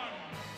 one.